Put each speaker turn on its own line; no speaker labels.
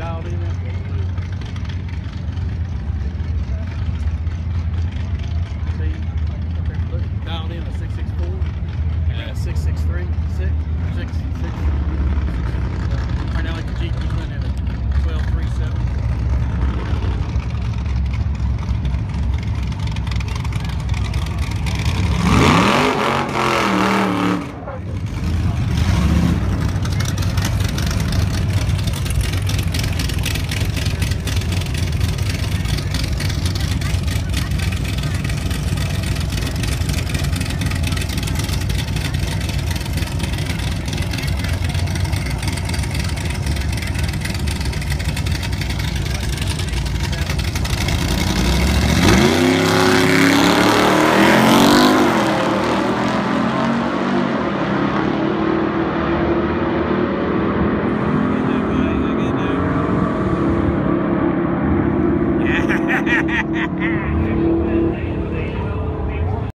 dialed in See, dialed in a 664. I got uh, a 6636.
Ha ha ha ha!